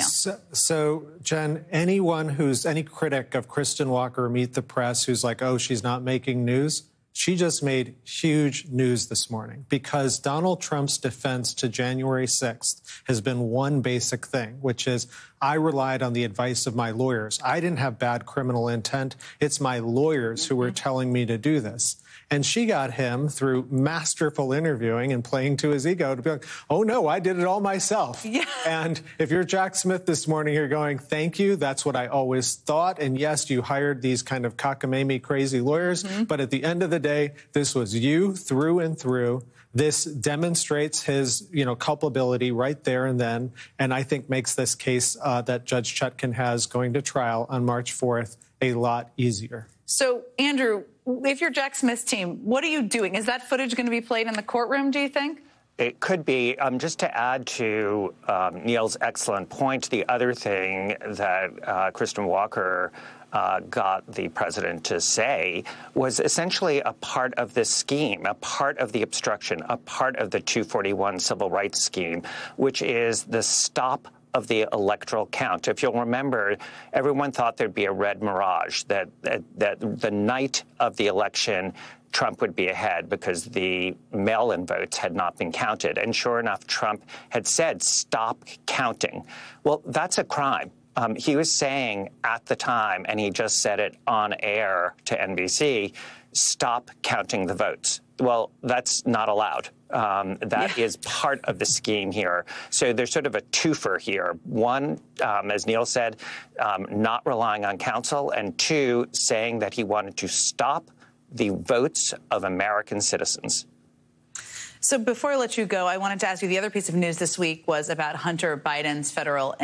So, so, Jen, anyone who's any critic of Kristen Welker Meet the Press who's like, oh, she's not making news, she just made huge news this morning because Donald Trump's defense to January 6th has been one basic thing, which is I relied on the advice of my lawyers. I didn't have bad criminal intent. It's my lawyers who were telling me to do this. And she got him through masterful interviewing and playing to his ego to be like, oh no, I did it all myself. Yeah. And if you're Jack Smith this morning, you're going, thank you. That's what I always thought. And yes, you hired these kind of cockamamie crazy lawyers. Mm-hmm. But at the end of the day, this was you through and through. This demonstrates his, you know, culpability right there and then, and I think makes this case uh, that Judge Chutkan has going to trial on March 4th a lot easier. So, Andrew, if you're Jack Smith's team, what are you doing? Is that footage going to be played in the courtroom? Do you think? It could be. Um, just to add to um, Neil's excellent point, the other thing that uh, Kristen Welker uh, got the president to say was essentially a part of this scheme, a part of the obstruction, a part of the 241 civil rights scheme, which is the stop of the electoral count. If you'll remember, everyone thought there'd be a red mirage, that, that, that the night of the election, Trump would be ahead because the mail in votes had not been counted. And sure enough, Trump had said, stop counting. Well, that's a crime. Um, he was saying at the time, and he just said it on air to NBC, stop counting the votes. Well, that's not allowed. Um, that yeah. is part of the scheme here. So there's sort of a twofer here. One, um, as Neil said, um, not relying on counsel, and two, saying that he wanted to stop the votes of American citizens. So before I let you go, I wanted to ask you the other piece of news this week was about Hunter Biden's federal